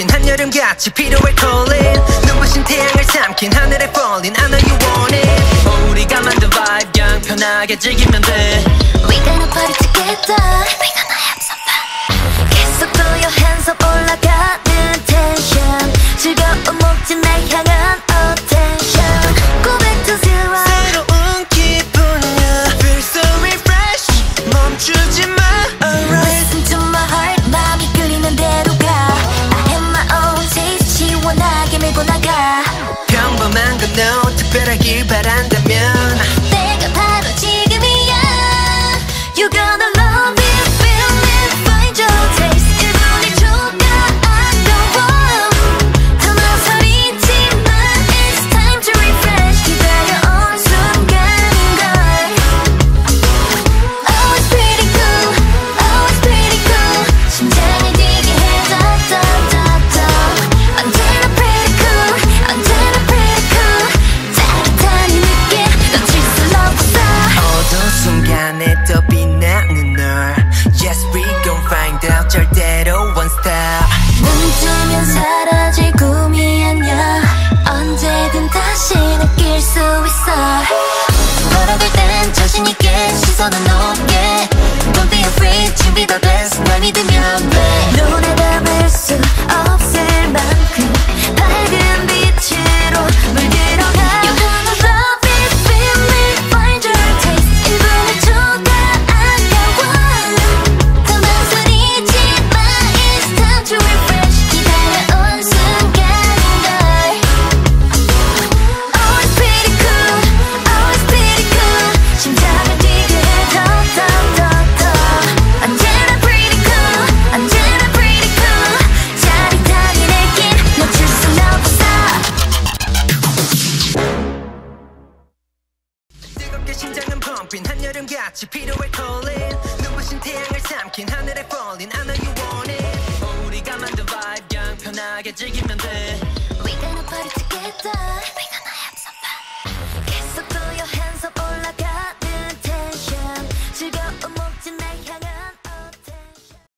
빈 한여름 같이 필요해 calling 눈부신 태양을 삼킨 하늘에 falling I know you want it 어, 우리가 만든 vibe 그냥 편하게 즐기면 돼 We gonna party together We gonna have some fun 계속 do your hands up 올라가는 가능성은 높게 Don't be afraid to be the best 날 믿으면 돼 누구나 담을 수 없을 만큼 빈 한여름 같이 필요해 calling 눈부신 태양을 삼킨 하늘에 falling I know you want it. 우리가 만든 vibe 그냥 편하게 즐기면 돼. We gonna party together.